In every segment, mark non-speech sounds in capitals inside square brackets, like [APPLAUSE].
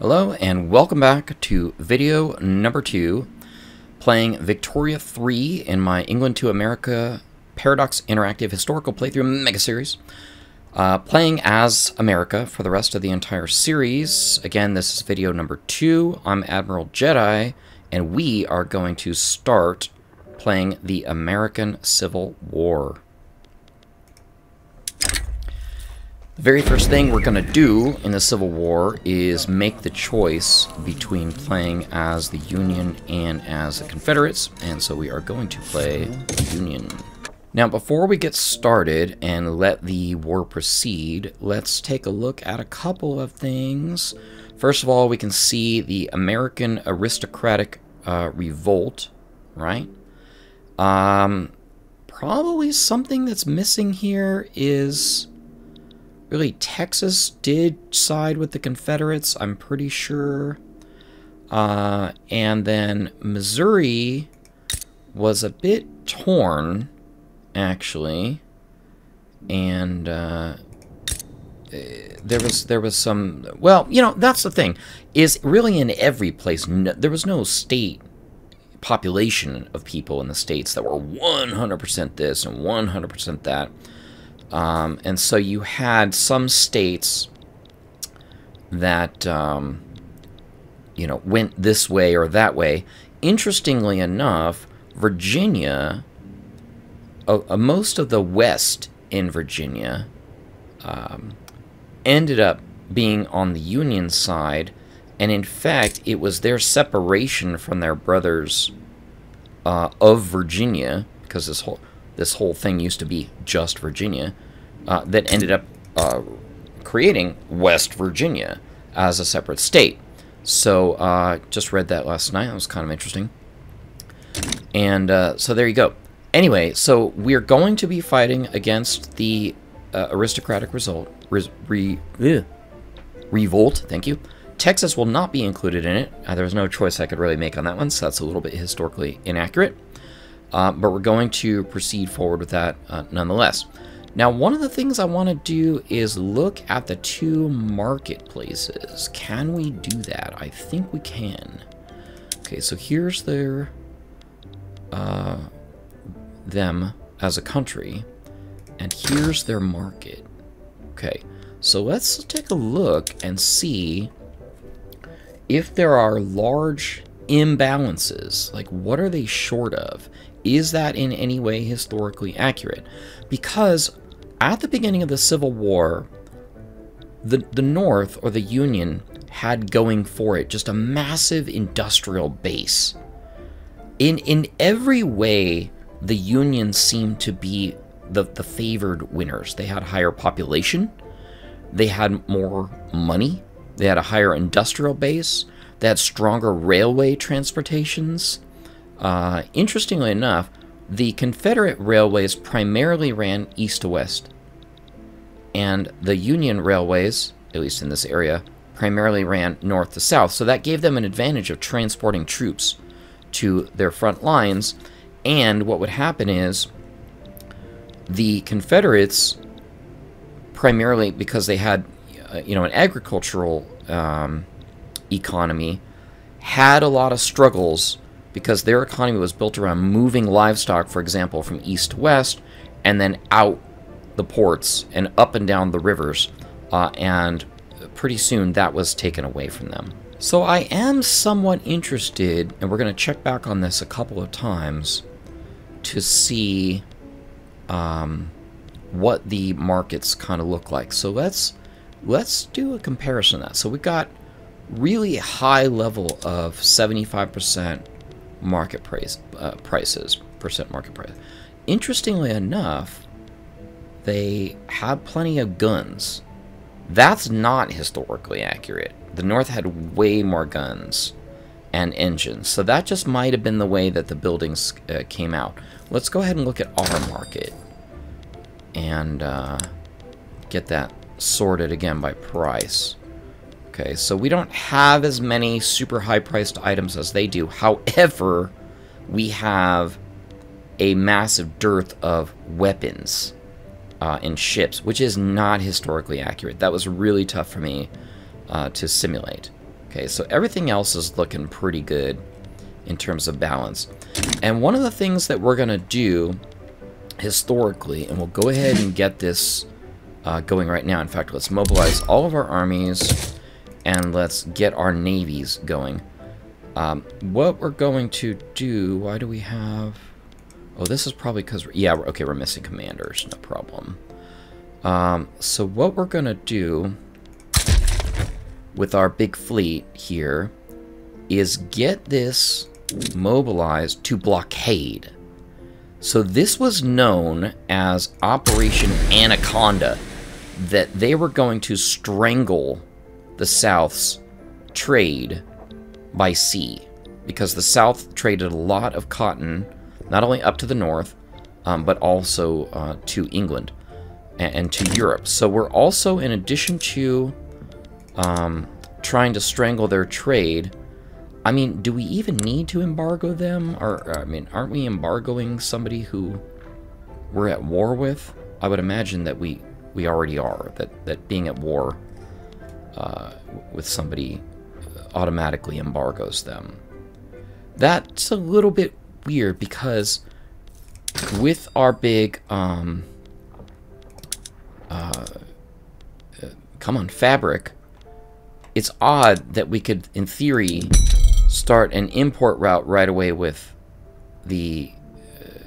Hello and welcome back to video number two, playing Victoria 3 in my England to America Paradox Interactive Historical Playthrough Mega Series. Uh, playing as America for the rest of the entire series. Again, this is video number two. I'm Admiral Jedi, and we are going to start playing the American Civil War. The very first thing we're going to do in the Civil War is make the choice between playing as the Union and as the Confederates, and so we are going to play the Union. Now, before we get started and let the war proceed, let's take a look at a couple of things. First of all, we can see the American aristocratic uh, revolt, right? Um, probably something that's missing here is really Texas did side with the Confederates, I'm pretty sure. Uh, and then Missouri was a bit torn, actually. And uh, there was there was some well, you know, that's the thing is really in every place no, there was no state population of people in the states that were 100% this and 100% that. Um, and so you had some states that, um, you know, went this way or that way. Interestingly enough, Virginia, uh, most of the West in Virginia um, ended up being on the Union side, and in fact, it was their separation from their brothers uh, of Virginia, because this whole this whole thing used to be just Virginia, uh, that ended up uh, creating West Virginia as a separate state. So, uh, just read that last night. That was kind of interesting. And uh, so there you go. Anyway, so we're going to be fighting against the uh, aristocratic result, re, re revolt. Thank you. Texas will not be included in it. Uh, there was no choice I could really make on that one, so that's a little bit historically inaccurate. Uh, but we're going to proceed forward with that uh, nonetheless. Now, one of the things I want to do is look at the two marketplaces. Can we do that? I think we can. Okay, so here's their uh, them as a country, and here's their market. Okay, so let's take a look and see if there are large imbalances. Like, what are they short of? Is that in any way historically accurate? Because at the beginning of the Civil War, the, the North, or the Union, had going for it just a massive industrial base. In, in every way, the Union seemed to be the, the favored winners. They had higher population, they had more money, they had a higher industrial base, they had stronger railway transportations. Uh, interestingly enough, the Confederate railways primarily ran east to west, and the Union railways, at least in this area, primarily ran north to south. So that gave them an advantage of transporting troops to their front lines. And what would happen is the Confederates, primarily because they had, uh, you know, an agricultural um, economy, had a lot of struggles because their economy was built around moving livestock, for example, from east to west, and then out the ports and up and down the rivers. Uh, and pretty soon that was taken away from them. So I am somewhat interested, and we're going to check back on this a couple of times to see um, what the markets kind of look like. So let's let's do a comparison of that. So we got really high level of 75% market price uh, prices, percent market price. Interestingly enough, they had plenty of guns. That's not historically accurate. The North had way more guns and engines, so that just might have been the way that the buildings uh, came out. Let's go ahead and look at our market and uh, get that sorted again by price. Okay, so we don't have as many super high-priced items as they do. However, we have a massive dearth of weapons uh, and ships, which is not historically accurate. That was really tough for me uh, to simulate. Okay, so everything else is looking pretty good in terms of balance. And one of the things that we're going to do historically, and we'll go ahead and get this uh, going right now. In fact, let's mobilize all of our armies and let's get our navies going. Um, what we're going to do, why do we have... Oh, this is probably because, yeah, okay, we're missing commanders, no problem. Um, so what we're going to do with our big fleet here is get this mobilized to blockade. So this was known as Operation Anaconda, that they were going to strangle the South's trade by sea because the South traded a lot of cotton, not only up to the north, um, but also uh, to England and, and, to Europe. So we're also, in addition to um, trying to strangle their trade, I mean, do we even need to embargo them? Or, I mean, aren't we embargoing somebody who we're at war with? I would imagine that we, we already are, that, that being at war uh, with somebody automatically embargoes them. That's a little bit weird because with our big, um, uh, come on, fabric, it's odd that we could, in theory, start an import route right away with the uh,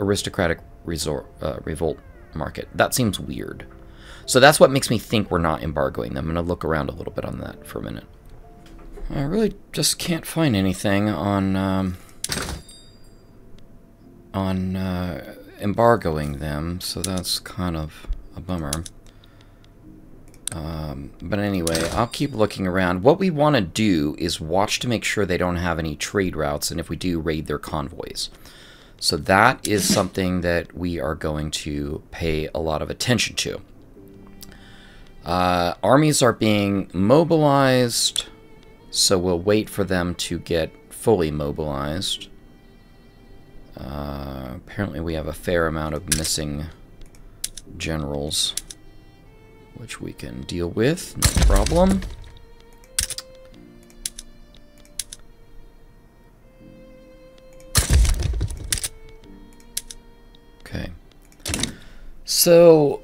aristocratic resort, uh, revolt market. That seems weird. So that's what makes me think we're not embargoing them. I'm going to look around a little bit on that for a minute. I really just can't find anything on um, on uh, embargoing them, so that's kind of a bummer. Um, but anyway, I'll keep looking around. What we want to do is watch to make sure they don't have any trade routes, and if we do, raid their convoys. So that is something that we are going to pay a lot of attention to. Uh, armies are being mobilized. So we'll wait for them to get fully mobilized. Uh, apparently we have a fair amount of missing generals, which we can deal with, no problem. Okay. So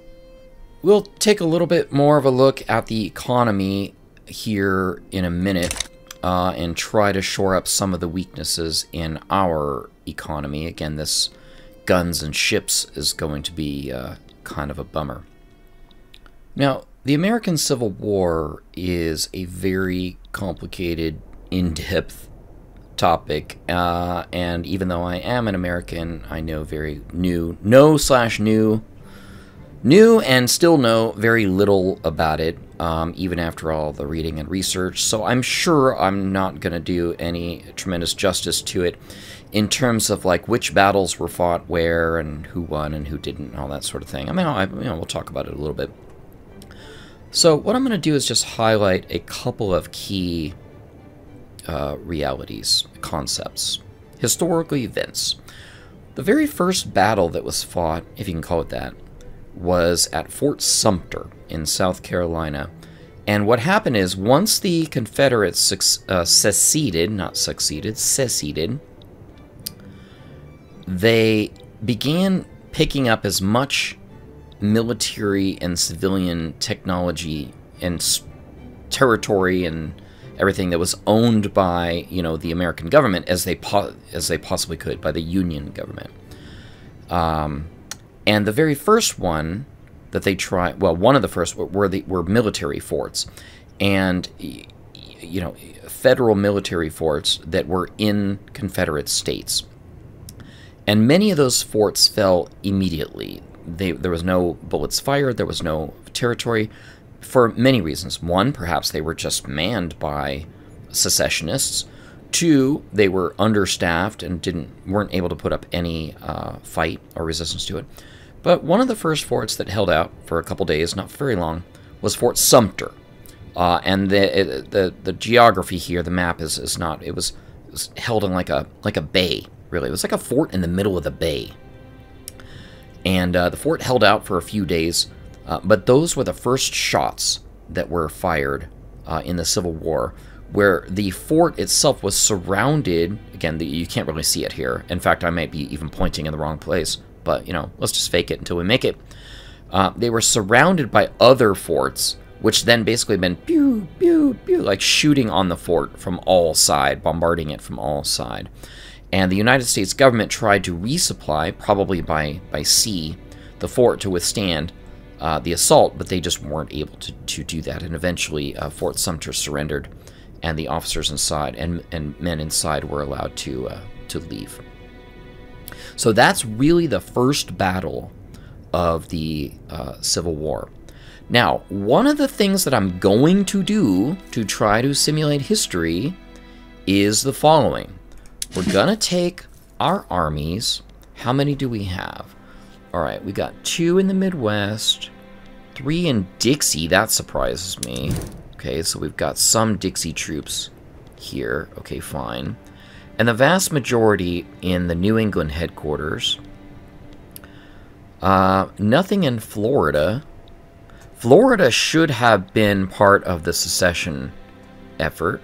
we'll take a little bit more of a look at the economy here in a minute uh, and try to shore up some of the weaknesses in our economy. Again, this guns and ships is going to be uh, kind of a bummer. Now, the American Civil War is a very complicated, in-depth topic, uh, and even though I am an American, I know very new, no slash new, new and still know very little about it um, even after all the reading and research. So I'm sure I'm not going to do any tremendous justice to it in terms of like which battles were fought where and who won and who didn't and all that sort of thing. I mean, I, you know, we'll talk about it a little bit. So what I'm going to do is just highlight a couple of key uh, realities, concepts, historical events. The very first battle that was fought, if you can call it that, was at Fort Sumter in South Carolina. And what happened is once the Confederates uh, seceded, not succeeded, seceded, they began picking up as much military and civilian technology and territory and everything that was owned by you know the American government as they as they possibly could by the Union government. Um, and the very first one that they tried, well, one of the first were the were military forts, and you know, federal military forts that were in Confederate states. And many of those forts fell immediately. They, there was no bullets fired, there was no territory, for many reasons. One, perhaps they were just manned by secessionists. Two, they were understaffed and didn't weren't able to put up any uh, fight or resistance to it. But one of the first forts that held out for a couple days, not very long, was Fort Sumter. Uh, and the, the the geography here, the map is, is not. It was, it was held in like a like a bay. Really, it was like a fort in the middle of the bay. And uh, the fort held out for a few days, uh, but those were the first shots that were fired uh, in the Civil War where the fort itself was surrounded. Again, the, you can't really see it here. In fact, I might be even pointing in the wrong place. But, you know, let's just fake it until we make it. Uh, they were surrounded by other forts, which then basically been pew, pew, pew, like shooting on the fort from all side, bombarding it from all side. And the United States government tried to resupply, probably by, by sea, the fort to withstand uh, the assault, but they just weren't able to, to do that. And eventually, uh, Fort Sumter surrendered, and the officers inside and, and men inside were allowed to, uh, to leave. So that's really the first battle of the uh, Civil War. Now, one of the things that I'm going to do to try to simulate history is the following. We're going [LAUGHS] to take our armies. How many do we have? All right, we got two in the Midwest, three in Dixie. That surprises me. Okay, so we've got some Dixie troops here. Okay, fine. And the vast majority in the New England headquarters. Uh, nothing in Florida. Florida should have been part of the secession effort.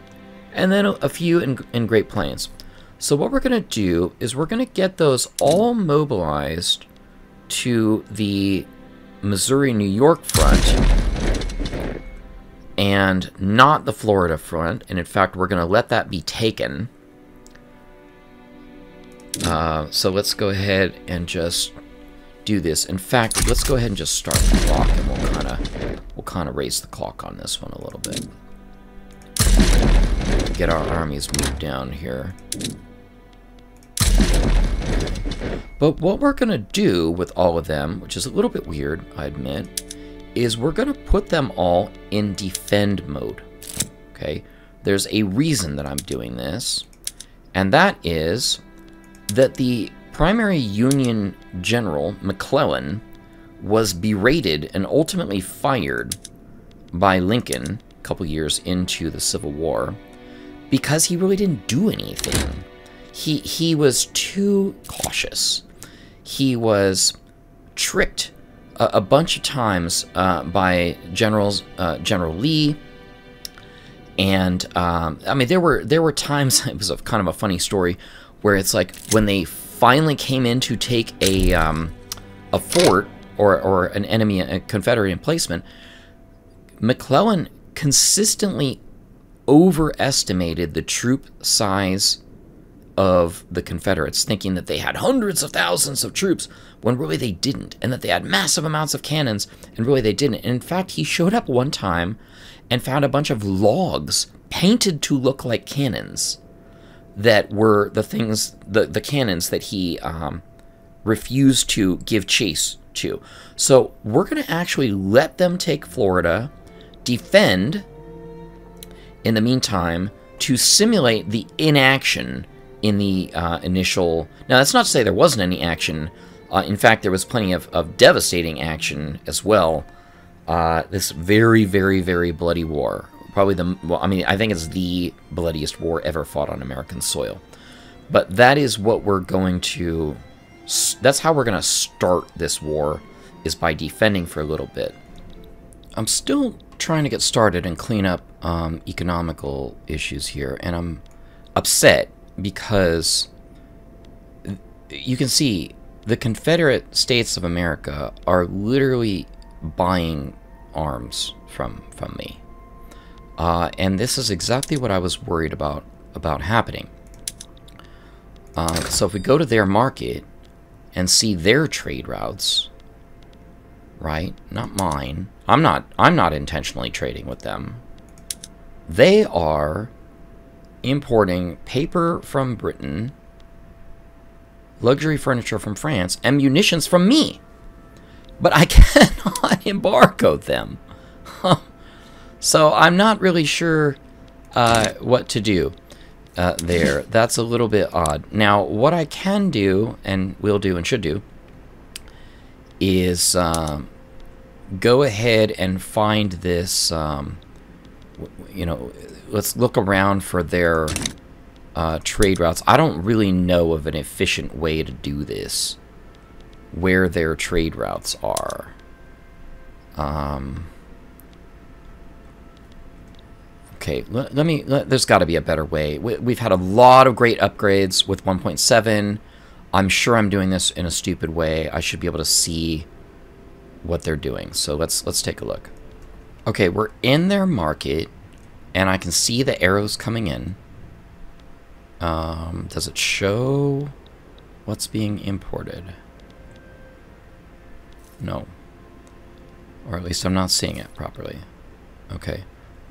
And then a, few in, in Great Plains. So what we're going to do is we're going to get those all mobilized to the Missouri-New York front and not the Florida front. And in fact, we're going to let that be taken. Uh, so let's go ahead and just do this. In fact, let's go ahead and just start the clock, and we'll kind of we'll kind of raise the clock on this one a little bit. Get our armies moved down here. But what we're going to do with all of them, which is a little bit weird, I admit, is we're going to put them all in defend mode. Okay? There's a reason that I'm doing this, and that is that the primary Union general, McClellan, was berated and ultimately fired by Lincoln a couple years into the Civil War because he really didn't do anything. He, he was too cautious. He was tricked a, a bunch of times uh, by generals, uh, General Lee, and um, I mean there were there were times [LAUGHS] it was a kind of a funny story where it's like when they finally came in to take a um, a fort or or an enemy a Confederate emplacement, McClellan consistently overestimated the troop size of the Confederates, thinking that they had hundreds of thousands of troops, when really they didn't, and that they had massive amounts of cannons, and really they didn't. And in fact, he showed up one time and found a bunch of logs painted to look like cannons that were the things, the, the cannons that he um, refused to give chase to. So we're going to actually let them take Florida, defend in the meantime to simulate the inaction in the uh, initial. Now, that's not to say there wasn't any action. Uh, in fact, there was plenty of, of devastating action as well. Uh, this very, very, very bloody war. Probably the. Well, I mean, I think it's the bloodiest war ever fought on American soil. But that is what we're going to. That's how we're going to start this war, is by defending for a little bit. I'm still trying to get started and clean up um, economical issues here, and I'm upset because you can see the Confederate States of America are literally buying arms from from me, uh, and this is exactly what I was worried about about happening. Uh, so if we go to their market and see their trade routes, right? Not mine. I'm not. I'm not intentionally trading with them. They are importing paper from Britain, luxury furniture from France, and munitions from me. But I [LAUGHS] cannot embargo them. [LAUGHS] so I'm not really sure uh, what to do uh, there. [LAUGHS] That's a little bit odd. Now, what I can do, and will do and should do, is um, go ahead and find this, um, you know, let's look around for their uh, trade routes. I don't really know of an efficient way to do this, where their trade routes are. Um, Okay, let, let me. Let, there's got to be a better way. We, we've had a lot of great upgrades with 1.7. I'm sure I'm doing this in a stupid way. I should be able to see what they're doing. So let's let's take a look. Okay, we're in their market, and I can see the arrows coming in. Um, does it show what's being imported? No. Or at least I'm not seeing it properly. Okay.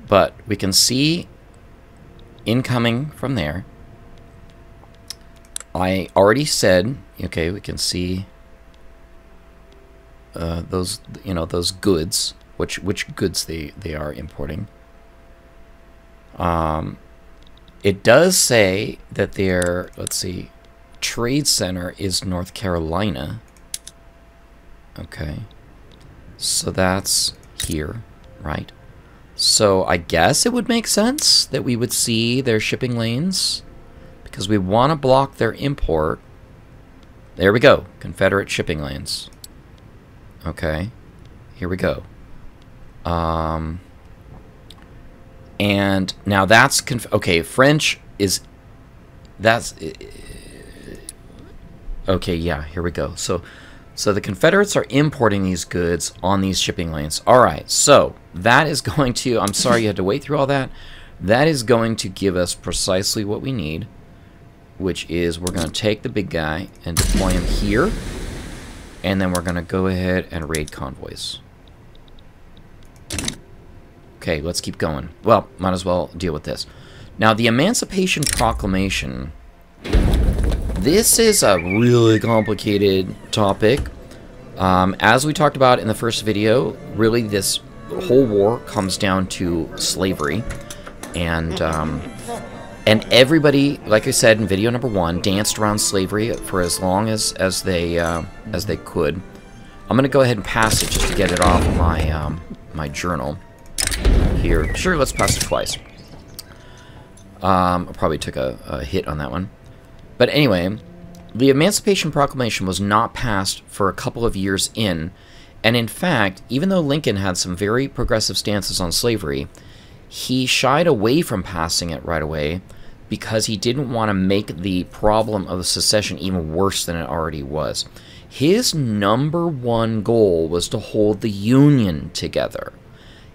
But we can see incoming from there. I already said, okay, we can see uh, those, you know, those goods, which which goods they they are importing. Um, it does say that their let's see, trade center is North Carolina. Okay, so that's here, right? So I guess it would make sense that we would see their shipping lanes because we want to block their import. There we go, Confederate shipping lanes. Okay, here we go. Um, and now that's okay. French is that's okay. Yeah, here we go. So, so the Confederates are importing these goods on these shipping lanes. All right, so that is [LAUGHS] going to. I'm sorry you had to wait through all that. That is going to give us precisely what we need, which is we're going to take the big guy and deploy him here, and then we're going to go ahead and raid convoys. Okay, let's keep going. Well, might as well deal with this. Now, the Emancipation Proclamation. This is a really complicated topic. Um, as we talked about in the first video, really this whole war comes down to slavery. And, um, and everybody, like I said in video number one, danced around slavery for as long as, as, they, uh, as they could. I'm going to go ahead and pass it just to get it off my, um, my journal here. Sure, let's pass it twice. Um, I probably took a, a hit on that one. But anyway, the Emancipation Proclamation was not passed for a couple of years in, and in fact, even though Lincoln had some very progressive stances on slavery, he shied away from passing it right away because he didn't want to make the problem of secession even worse than it already was. His number one goal was to hold the Union together.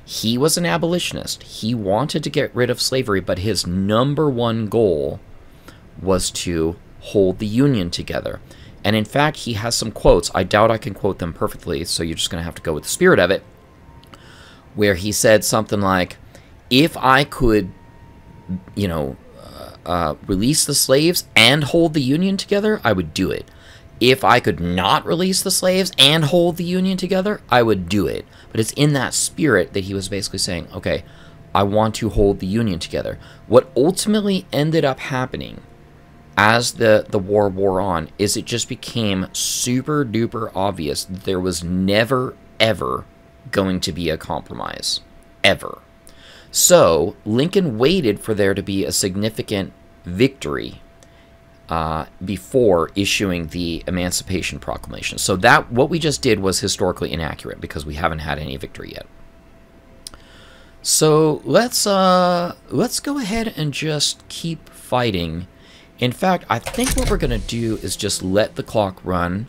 He was an abolitionist. He wanted to get rid of slavery, but his number one goal was to hold the Union together. And in fact, he has some quotes. I doubt I can quote them perfectly, so you're just going to have to go with the spirit of it. Where he said something like, If I could, you know, uh, uh, release the slaves and hold the Union together, I would do it. If I could not release the slaves and hold the Union together, I would do it. But it's in that spirit that he was basically saying, okay, I want to hold the Union together. What ultimately ended up happening as the, the war wore on is it just became super duper obvious there was never, ever going to be a compromise. Ever. So Lincoln waited for there to be a significant victory uh, before issuing the Emancipation Proclamation. So that what we just did was historically inaccurate because we haven't had any victory yet. So let's uh, let's go ahead and just keep fighting. In fact, I think what we're gonna do is just let the clock run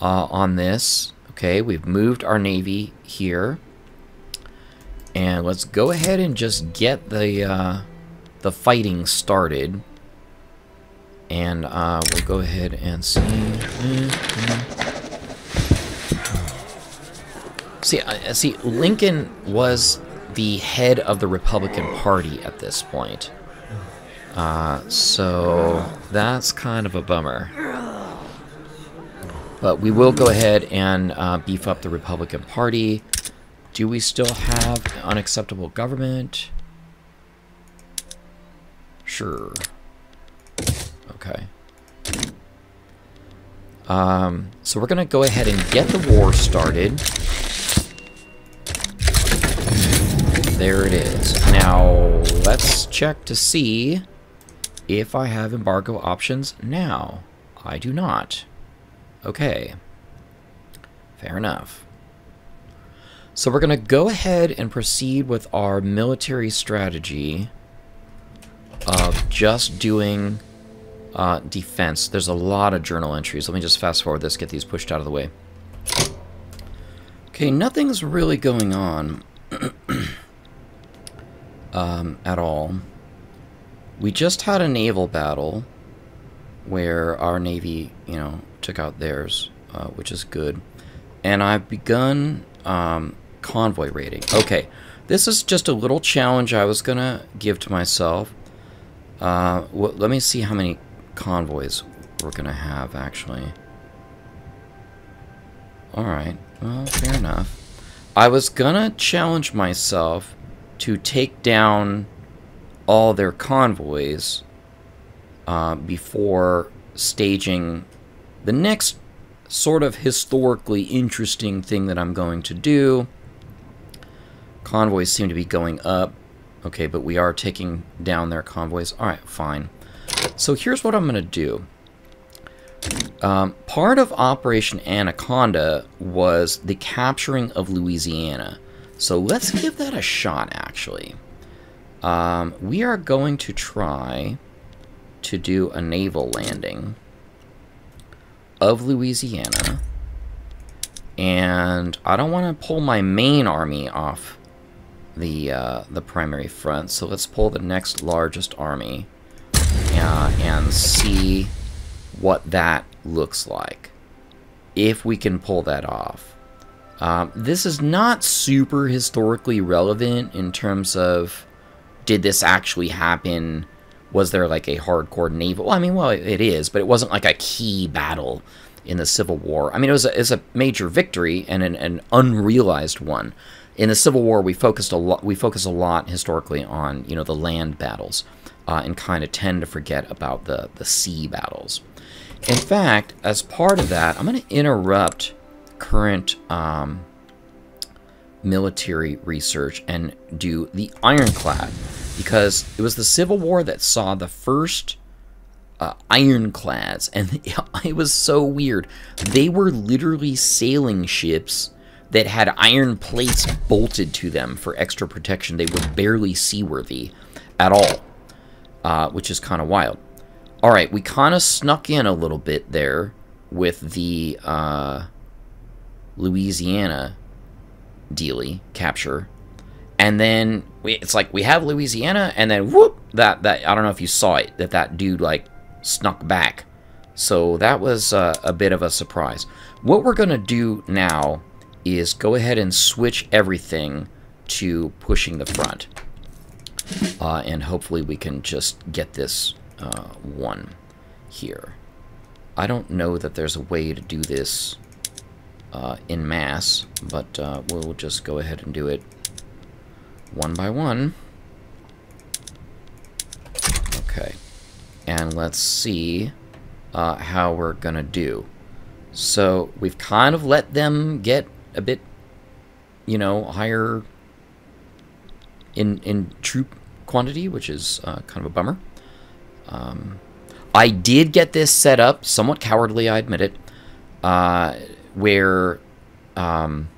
uh, on this. Okay, we've moved our navy here, and let's go ahead and just get the uh, the fighting started. And uh, we'll go ahead and see. See, uh, see, Lincoln was the head of the Republican Party at this point. Uh, so that's kind of a bummer. But we will go ahead and uh, beef up the Republican Party. Do we still have unacceptable government? Sure. Okay. Um, so we're going to go ahead and get the war started. There it is. Now, let's check to see if I have embargo options now. I do not. Okay. Fair enough. So we're going to go ahead and proceed with our military strategy of just doing uh, defense. There's a lot of journal entries. Let me just fast forward this, get these pushed out of the way. Okay, nothing's really going on [CLEARS THROAT] um, at all. We just had a naval battle where our navy, you know, took out theirs, uh, which is good. And I've begun um, convoy raiding. Okay, this is just a little challenge I was going to give to myself. Uh, let me see how many convoys we're going to have, actually. Alright, well, fair enough. I was going to challenge myself to take down all their convoys uh, before staging the next sort of historically interesting thing that I'm going to do. Convoys seem to be going up. Okay, but we are taking down their convoys. Alright, fine. So here's what I'm going to do. Um, part of Operation Anaconda was the capturing of Louisiana. So let's give that a shot, actually. Um, we are going to try to do a naval landing of Louisiana. And I don't want to pull my main army off the uh, the primary front, so let's pull the next largest army uh, and see what that looks like. If we can pull that off. Um, this is not super historically relevant in terms of did this actually happen was there like a hardcore naval? Well, I mean, well, it is, but it wasn't like a key battle in the Civil War. I mean, it was a, it was a major victory and an, an, unrealized one. In the Civil War, we focused a lot. We focus a lot historically on you know the land battles, uh, and kind of tend to forget about the the sea battles. In fact, as part of that, I'm going to interrupt current um, military research and do the ironclad because it was the Civil War that saw the first uh, ironclads, and [LAUGHS] it was so weird. They were literally sailing ships that had iron plates bolted to them for extra protection. They were barely seaworthy at all, uh, which is kind of wild. All right, we kind of snuck in a little bit there with the uh, Louisiana dealy capture and then we, it's like we have Louisiana, and then whoop, that that I don't know if you saw it, that that dude like snuck back. So that was uh, a bit of a surprise. What we're gonna do now is go ahead and switch everything to pushing the front, uh, and hopefully we can just get this uh, one here. I don't know that there's a way to do this uh, in mass, but uh, we'll just go ahead and do it one by one. Okay. And let's see uh, how we're to do. So we've kind of let them get a bit, you know, higher in, in troop quantity, which is uh, kind of a bummer. Um, I did get this set up, somewhat cowardly, I admit it, uh, where um,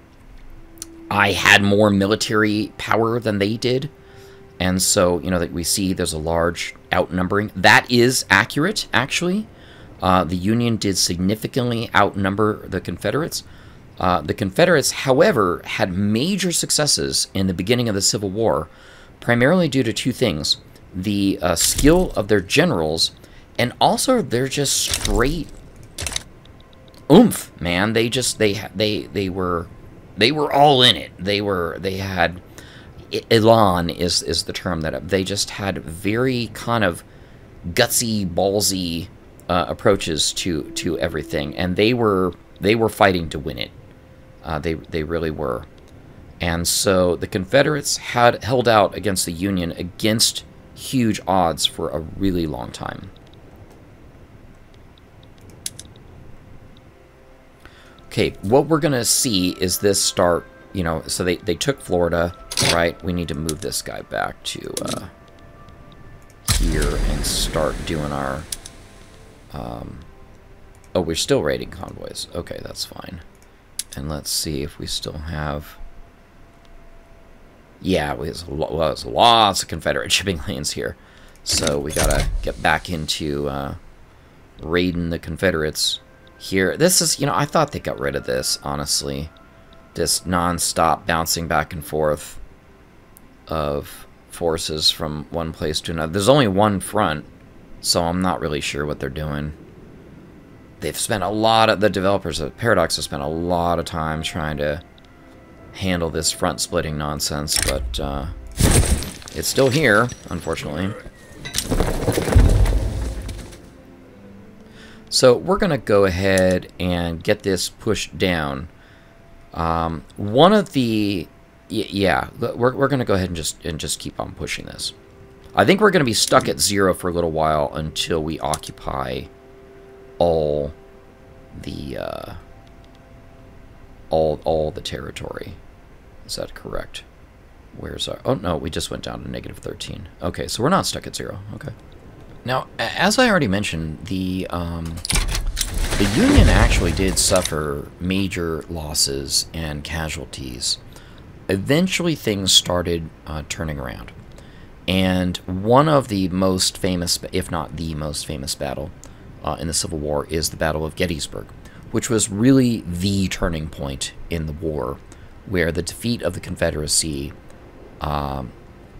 I had more military power than they did. And so, you know, that we see there's a large outnumbering. That is accurate, actually. Uh, the Union did significantly outnumber the Confederates. Uh, the Confederates, however, had major successes in the beginning of the Civil War, primarily due to two things the uh, skill of their generals, and also they're just straight oomph, man. They just, they, they, they were they were all in it. They were they had elan is is the term that they just had very kind of gutsy, ballsy uh, approaches to to everything, and they were they were fighting to win it. Uh, they they really were, and so the Confederates had held out against the Union against huge odds for a really long time. Okay, what we're going to see is this start, you know, so they, they took Florida, right? We need to move this guy back to uh, here and start doing our... Um, oh, we're still raiding convoys. Okay, that's fine. And let's see if we still have Yeah, there's, well, lots of Confederate [LAUGHS] shipping lanes here. So we gotta get back into uh, raiding the Confederates here. This is, you know, I thought they got rid of this, honestly. This non-stop bouncing back and forth of forces from one place to another. There's only one front, so I'm not really sure what they're doing. They've spent a lot of, the developers of Paradox have spent a lot of time trying to handle this front splitting nonsense, but uh, it's still here, unfortunately. So we're going to go ahead and get this pushed down. Um, one of the yeah, we're, we're going to go ahead and just and just keep on pushing this. I think we're going to be stuck at zero for a little while until we occupy all the uh, all all the territory. Is that correct? Where's our... Oh, no, we just went down to negative 13. Okay, so we're not stuck at zero. Okay. Now, as I already mentioned, the um, the Union actually did suffer major losses and casualties eventually things started uh, turning around. And one of the most famous, if not the most famous battle uh, in the Civil War is the Battle of Gettysburg, which was really the turning point in the war, where the defeat of the Confederacy um,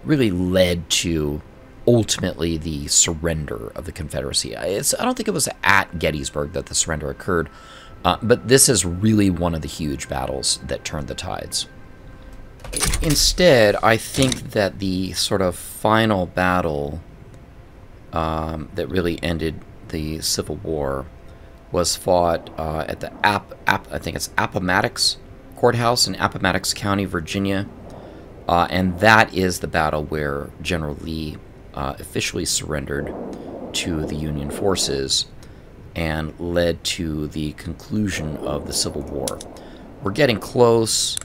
really led to ultimately the surrender of the Confederacy. It's, I don't think it was at Gettysburg that the surrender occurred, uh, but this is really one of the huge battles that turned the tides. Instead, I think that the sort of final battle um, that really ended the Civil War was fought uh, at the App, App, I think it's Appomattox Courthouse in Appomattox County, Virginia. Uh, and that is the battle where General Lee uh, officially surrendered to the Union forces and led to the conclusion of the Civil War. We're getting close.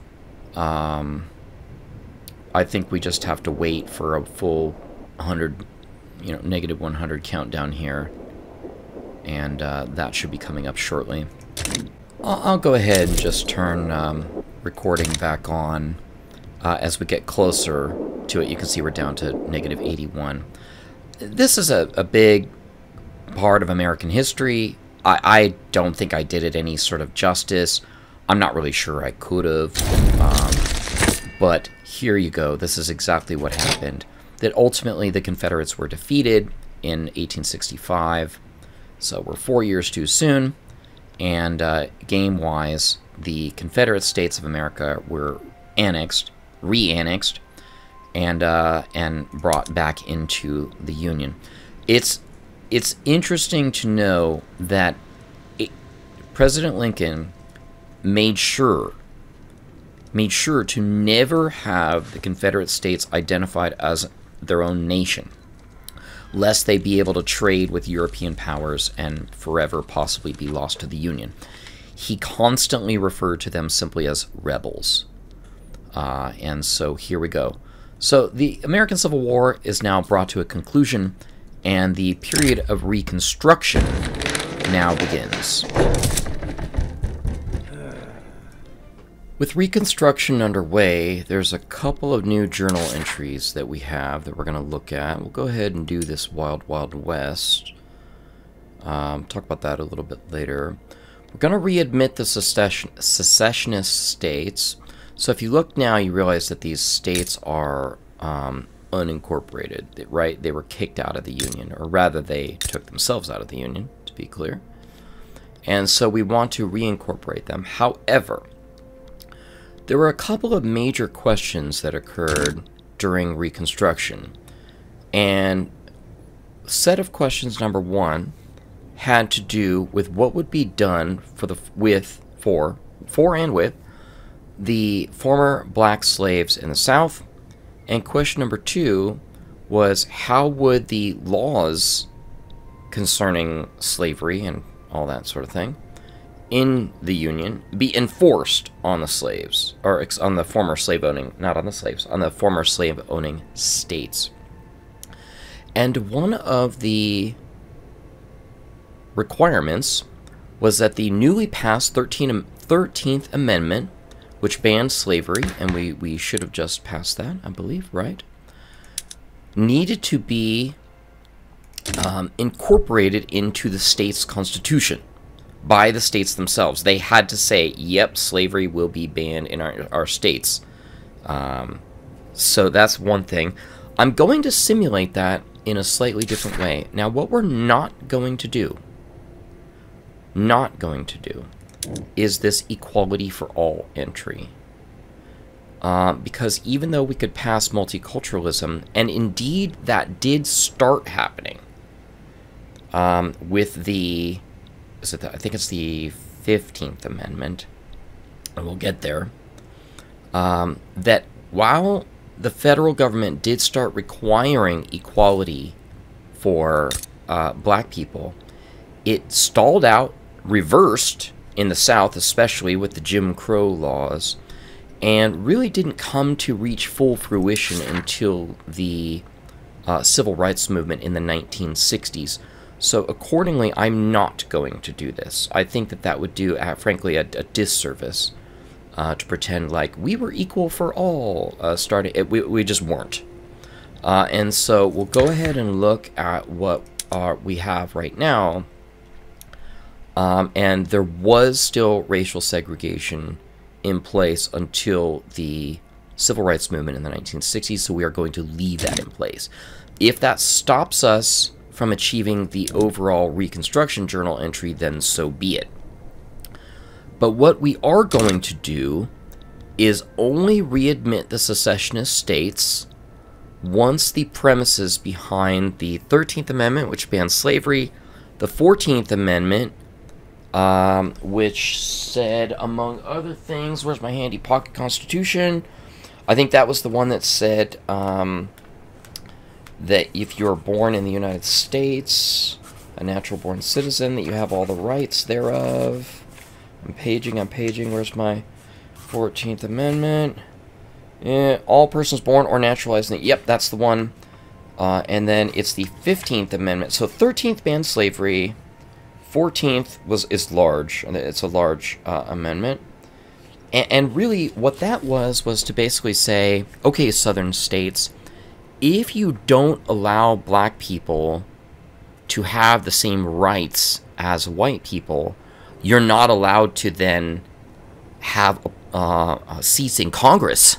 Um, I think we just have to wait for a full 100, you know, negative 100 countdown here. And uh, that should be coming up shortly. I'll, I'll go ahead and just turn um, recording back on. Uh, as we get closer to it, you can see we're down to negative 81. This is a, a big part of American history. I, I, don't think I did it any sort of justice. I'm not really sure I could have. Um, but here you go. This is exactly what happened. That ultimately the Confederates were defeated in 1865. So we're four years too soon. And uh, game-wise, the Confederate States of America were annexed, re-annexed, and uh, and brought back into the Union. It's it's interesting to know that it, President Lincoln made sure made sure to never have the Confederate States identified as their own nation, lest they be able to trade with European powers and forever possibly be lost to the Union. He constantly referred to them simply as rebels. Uh, and so here we go. So the American Civil War is now brought to a conclusion, and the period of Reconstruction now begins. With Reconstruction underway, there's a couple of new journal entries that we have that we're going to look at. We'll go ahead and do this Wild Wild West. Um, talk about that a little bit later. We're going to readmit the secession secessionist states. So if you look now, you realize that these states are um, unincorporated, right? They were kicked out of the Union, or rather they took themselves out of the Union, to be clear. And so we want to reincorporate them. However, there were a couple of major questions that occurred during Reconstruction. And set of questions number one had to do with what would be done for the with for for and with the former black slaves in the South. And question number two was how would the laws concerning slavery and all that sort of thing in the Union be enforced on the slaves, or on the former slave owning, not on the slaves, on the former slave owning states. And one of the requirements was that the newly passed 13, 13th Amendment which banned slavery, and we, we should have just passed that, I believe, right? Needed to be um, incorporated into the state's constitution by the states themselves. They had to say, yep, slavery will be banned in our, our states. Um, so that's one thing. I'm going to simulate that in a slightly different way. Now, what we're not going to do, not going to do, is this equality for all entry. Uh, because even though we could pass multiculturalism, and indeed that did start happening um, with the, is it the, I think it's the 15th Amendment, and we'll get there, um, that while the federal government did start requiring equality for uh, black people, it stalled out, reversed in the South, especially with the Jim Crow laws, and really didn't come to reach full fruition until the uh, civil rights movement in the 1960s. So accordingly, I'm not going to do this. I think that that would do, uh, frankly, a, a disservice uh, to pretend like we were equal for all. Uh, starting, we we just weren't. Uh, and so we'll go ahead and look at what uh, we have right now. Um, and there was still racial segregation in place until the civil rights movement in the 1960s, so we are going to leave that in place. If that stops us from achieving the overall Reconstruction Journal entry, then so be it. But what we are going to do is only readmit the secessionist states once the premises behind the 13th Amendment, which bans slavery, the 14th Amendment, um, which said, among other things, where's my handy pocket constitution? I think that was the one that said um, that if you're born in the United States, a natural born citizen, that you have all the rights thereof. I'm paging, I'm paging. Where's my 14th Amendment? Yeah, all persons born or naturalized. The, yep, that's the one. Uh, and then it's the 15th Amendment. So 13th banned slavery. 14th was is large. It's a large uh, amendment. And, and really, what that was was to basically say, okay, Southern states, if you don't allow black people to have the same rights as white people, you're not allowed to then have uh, seats in Congress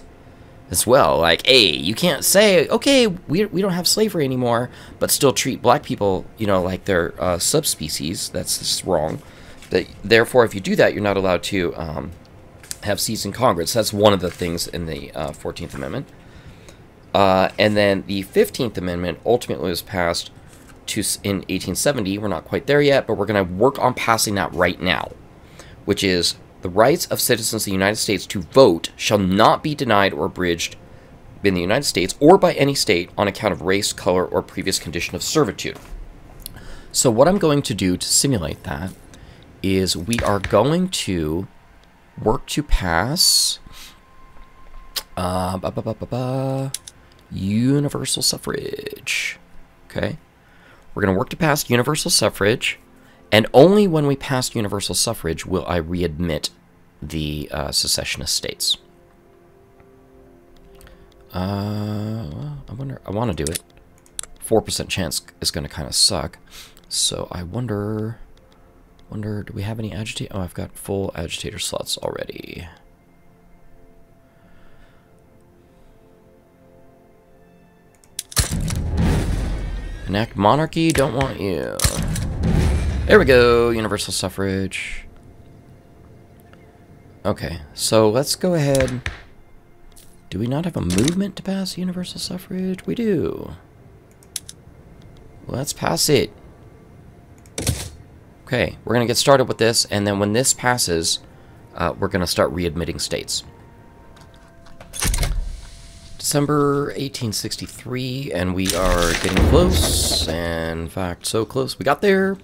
as well. Like, hey, you can't say, okay, we, we don't have slavery anymore, but still treat black people, you know, like they're uh, subspecies. That's just wrong. That, therefore, if you do that, you're not allowed to um, have seats in Congress. That's one of the things in the uh, 14th Amendment. Uh, and then the 15th Amendment ultimately was passed to in 1870. We're not quite there yet, but we're going to work on passing that right now, which is the rights of citizens of the United States to vote shall not be denied or abridged in the United States or by any state on account of race, color, or previous condition of servitude. So what I'm going to do to simulate that is we are going to work to pass uh, ba, ba, ba, universal suffrage. Okay. We're going to work to pass universal suffrage, and only when we pass universal suffrage will I readmit the uh, secessionist states. Uh, I wonder. I want to do it. Four percent chance is going to kind of suck. So I wonder. Wonder, do we have any agitate? Oh, I've got full agitator slots already. Enact monarchy, don't want you. There we go, universal suffrage. Okay, so let's go ahead. Do we not have a movement to pass universal suffrage? We do. Let's pass it. Okay, we're going to get started with this, and then when this passes, uh, we're going to start readmitting states. December 1863, and we are getting close, and in fact, so close. We got there.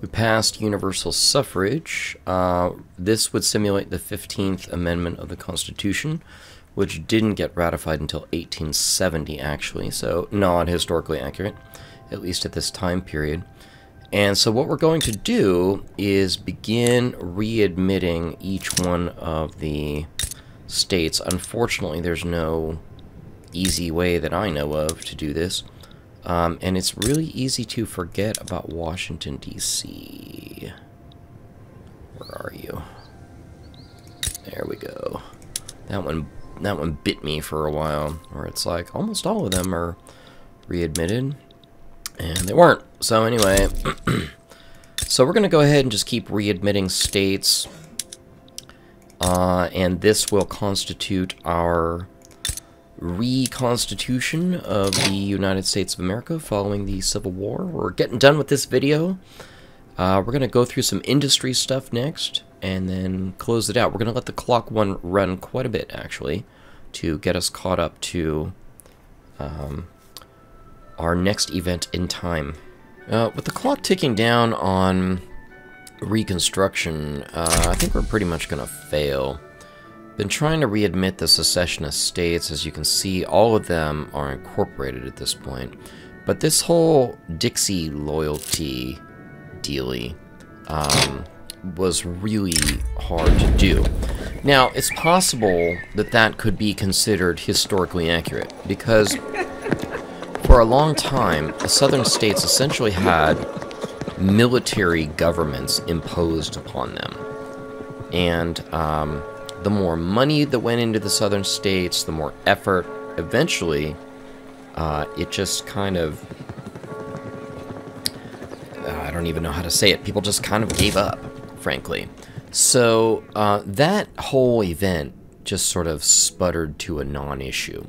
We passed universal suffrage. Uh, this would simulate the 15th Amendment of the Constitution, which didn't get ratified until 1870, actually, so not historically accurate, at least at this time period. And so what we're going to do is begin readmitting each one of the states. Unfortunately, there's no easy way that I know of to do this. Um, and it's really easy to forget about Washington, D.C. Where are you? There we go. That one, that one bit me for a while, where it's like almost all of them are readmitted, and they weren't. So anyway, [CLEARS THROAT] so we're going to go ahead and just keep readmitting states, uh, and this will constitute our reconstitution of the United States of America following the Civil War. We're getting done with this video. Uh, we're going to go through some industry stuff next and then close it out. We're going to let the clock one run quite a bit, actually, to get us caught up to um, our next event in time. Uh, with the clock ticking down on Reconstruction, uh, I think we're pretty much going to fail. Been trying to readmit the secessionist states. As you can see, all of them are incorporated at this point. But this whole Dixie loyalty dealy um, was really hard to do. Now, it's possible that that could be considered historically accurate, because for a long time, the southern states essentially had military governments imposed upon them. And um, the more money that went into the southern states, the more effort, eventually, uh, it just kind of. Uh, I don't even know how to say it. People just kind of gave up, frankly. So uh, that whole event just sort of sputtered to a non issue.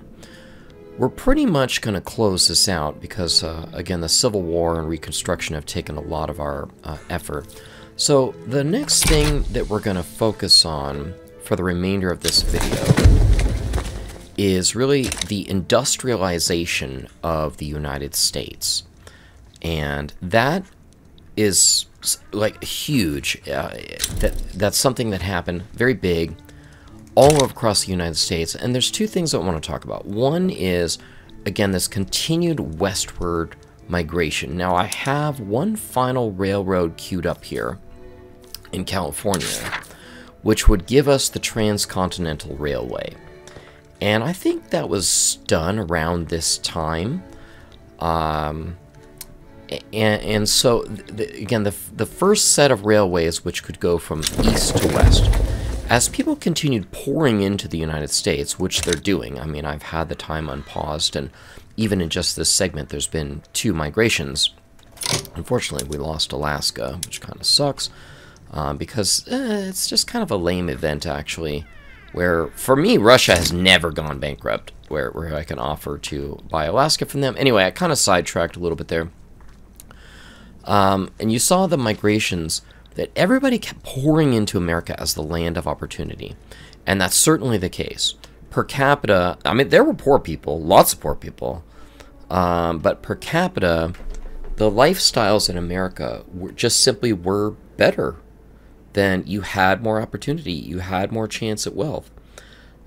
We're pretty much going to close this out because, uh, again, the Civil War and Reconstruction have taken a lot of our uh, effort. So the next thing that we're going to focus on for the remainder of this video is really the industrialization of the United States. And that is like huge. Uh, that That's something that happened very big all across the United States. And there's two things I want to talk about. One is, again, this continued westward migration. Now, I have one final railroad queued up here in California which would give us the Transcontinental Railway. And I think that was done around this time. Um, and, and so, again, the, the first set of railways which could go from east to west. As people continued pouring into the United States, which they're doing, I mean, I've had the time unpaused, and even in just this segment, there's been two migrations. Unfortunately, we lost Alaska, which kind of sucks uh, because eh, it's just kind of a lame event, actually. Where, for me, Russia has never gone bankrupt, where, where I can offer to buy Alaska from them. Anyway, I kind of sidetracked a little bit there. Um, and you saw the migrations that everybody kept pouring into America as the land of opportunity. And that's certainly the case. Per capita, I mean, there were poor people, lots of poor people. Um, but per capita, the lifestyles in America were just simply were better then you had more opportunity, you had more chance at wealth.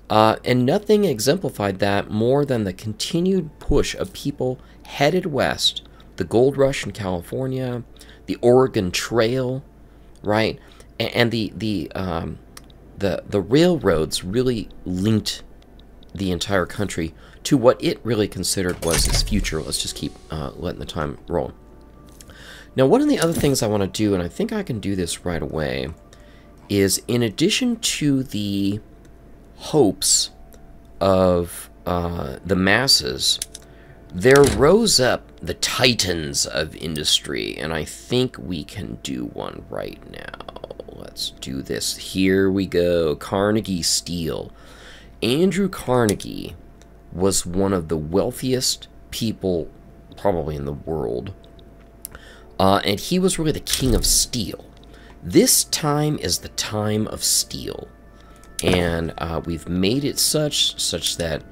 Uh, and nothing exemplified that more than the continued push of people headed west. The gold rush in California, the Oregon Trail, right, and, the the um, the the railroads really linked the entire country to what it really considered was its future. Let's just keep uh, letting the time roll. Now, one of the other things I want to do, and I think I can do this right away, is in addition to the hopes of uh, the masses, there rose up the titans of industry, and I think we can do one right now. Let's do this. Here we go. Carnegie Steel. Andrew Carnegie was one of the wealthiest people probably in the world. Uh, and he was really the king of steel. This time is the time of steel. And uh, we've made it such, such that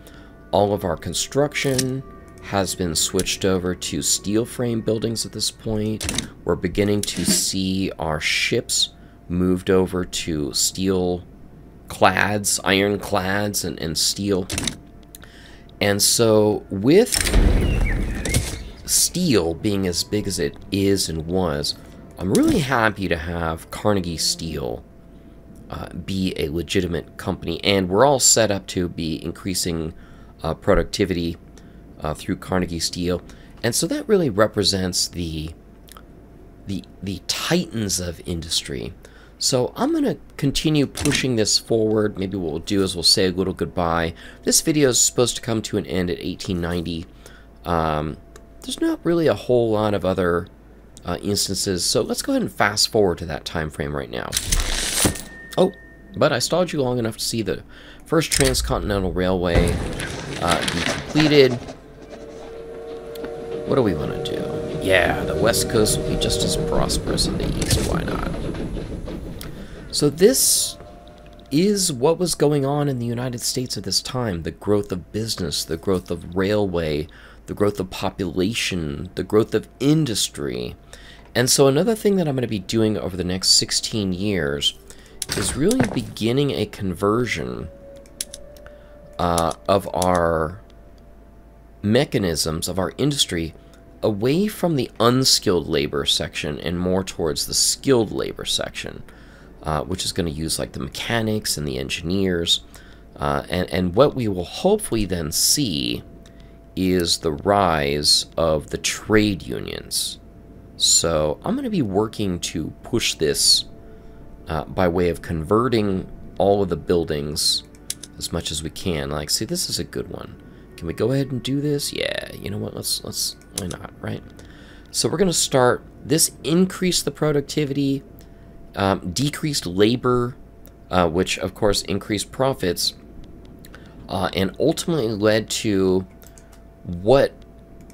all of our construction has been switched over to steel frame buildings at this point. We're beginning to see our ships moved over to steel clads, ironclads, and, and steel. And so with steel being as big as it is and was, I'm really happy to have Carnegie Steel uh, be a legitimate company. And we're all set up to be increasing uh, productivity uh, through Carnegie Steel. And so that really represents the, the, the titans of industry. So I'm going to continue pushing this forward. Maybe what we'll do is we'll say a little goodbye. This video is supposed to come to an end at 1890. Um, there's not really a whole lot of other uh, instances, so let's go ahead and fast forward to that time frame right now. Oh, but I stalled you long enough to see the first transcontinental railway uh, be completed. What do we want to do? Yeah, the west coast will be just as prosperous as the east, why not? So this is what was going on in the United States at this time. The growth of business, the growth of railway, the growth of population, the growth of industry. And so another thing that I'm going to be doing over the next 16 years is really beginning a conversion uh, of our mechanisms, of our industry, away from the unskilled labor section and more towards the skilled labor section, uh, which is going to use like the mechanics and the engineers. Uh, and, and what we will hopefully then see is the rise of the trade unions. So I'm going to be working to push this uh, by way of converting all of the buildings as much as we can. Like, see, this is a good one. Can we go ahead and do this? Yeah, you know what? Let's, let's, why not, right? So we're going to start, this increased the productivity, um, decreased labor, uh, which of course increased profits, uh, and ultimately led to what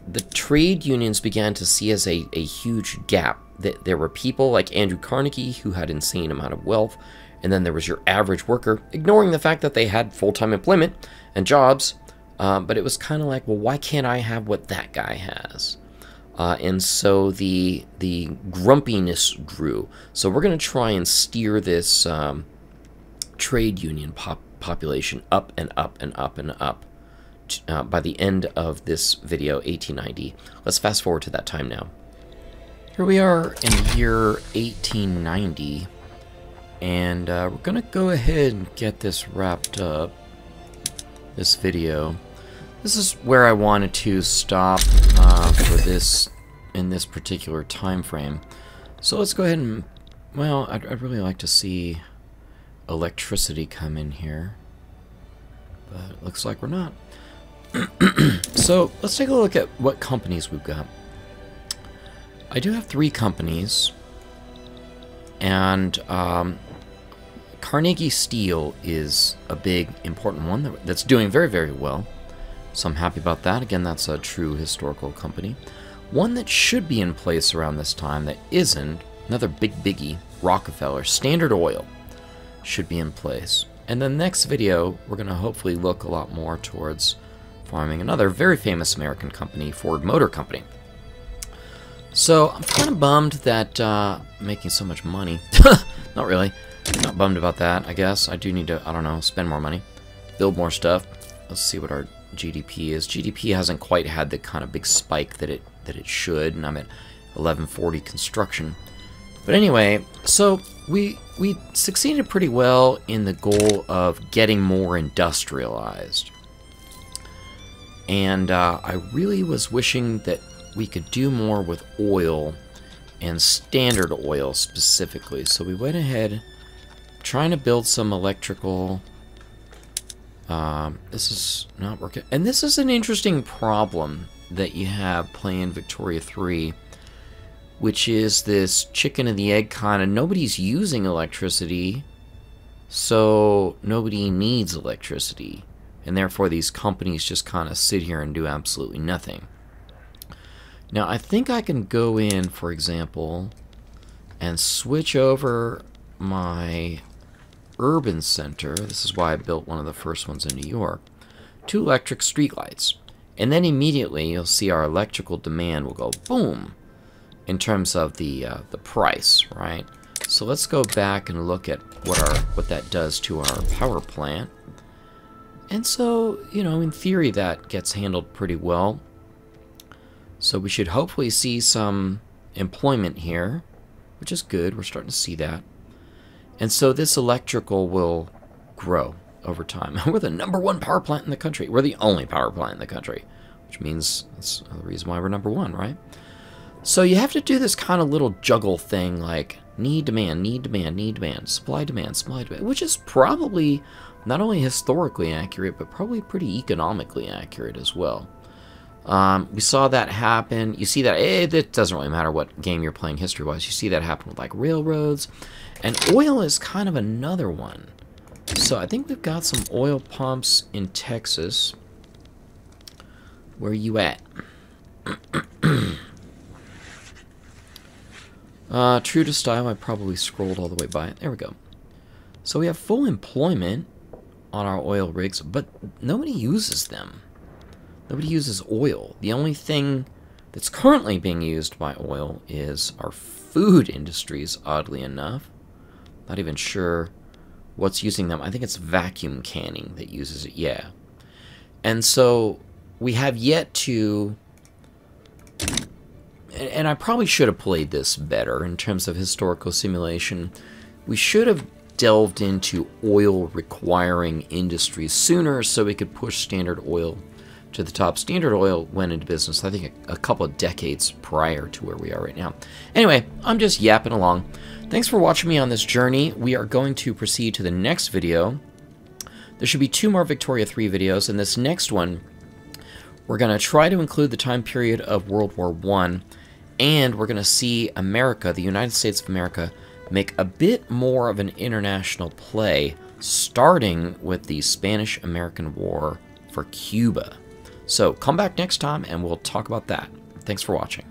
the trade unions began to see as a, a huge gap that there were people like Andrew Carnegie who had insane amount of wealth, and then there was your average worker, ignoring the fact that they had full-time employment and jobs, uh, but it was kind of like, well, why can't I have what that guy has? Uh, and so the the grumpiness grew. So we're going to try and steer this um, trade union pop population up and up and up and up uh, by the end of this video, 1890. Let's fast forward to that time now. Here we are in the year 1890, and uh, we're gonna go ahead and get this wrapped up, this video. This is where I wanted to stop uh, for this, in this particular time frame. So let's go ahead and, well, I'd, I'd really like to see electricity come in here, but it looks like we're not. [CLEARS THROAT] so let's take a look at what companies we've got. I do have three companies, and um, Carnegie Steel is a big, important one that's doing very, very well. So I'm happy about that. Again, that's a true historical company. One that should be in place around this time that isn't, another big biggie, Rockefeller, Standard Oil, should be in place. And the next video, we're going to hopefully look a lot more towards farming another very famous American company, Ford Motor Company. So I'm kind of bummed that uh, I'm making so much money. [LAUGHS] Not really. Not bummed about that, I guess. I do need to, I don't know, spend more money. Build more stuff. Let's see what our GDP is. GDP hasn't quite had the kind of big spike that it that it should, and I'm at 1140 construction. But anyway, so we we succeeded pretty well in the goal of getting more industrialized. And uh, I really was wishing that we could do more with oil and standard oil specifically. So we went ahead trying to build some electrical. Um, this is not working. And this is an interesting problem that you have playing Victoria 3, which is this chicken and the egg kind of nobody's using electricity, so nobody needs electricity and therefore these companies just kind of sit here and do absolutely nothing. Now I think I can go in, for example, and switch over my urban center, this is why I built one of the first ones in New York, to electric streetlights. And then immediately you'll see our electrical demand will go boom in terms of the uh, the price, right? So let's go back and look at what our what that does to our power plant. And so, you know, in theory, that gets handled pretty well. So we should hopefully see some employment here, which is good. We're starting to see that. And so this electrical will grow over time. [LAUGHS] We're the number one power plant in the country. We're the only power plant in the country, which means that's the reason why we're number one, right? So you have to do this kind of little juggle thing like need, demand, need, demand, need, demand, supply, demand, supply, demand, which is probably not only historically accurate, but probably pretty economically accurate as well. Um, we saw that happen. You see that, eh, it doesn't really matter what game you're playing history-wise. You see that happen with like railroads. And oil is kind of another one. So I think we've got some oil pumps in Texas. Where are you at? [CLEARS THROAT] uh, true to style, I probably scrolled all the way by it. There we go. So we have full employment on our oil rigs, but nobody uses them. Nobody uses oil. The only thing that's currently being used by oil is our food industries, oddly enough. Not even sure what's using them. I think it's vacuum canning that uses it, yeah. And so we have yet to... And I probably should have played this better in terms of historical simulation. We should have delved into oil requiring industries sooner so we could push Standard Oil to the top. Standard Oil went into business, I think, a, a, couple of decades prior to where we are right now. Anyway, I'm just yapping along. Thanks for watching me on this journey. We are going to proceed to the next video. There should be two more Victoria 3 videos, and this next one, we're going to try to include the time period of World War One, and we're going to see America, the United States of America, make a bit more of an international play, starting with the Spanish American War for Cuba. So come back next time and we'll talk about that. Thanks for watching.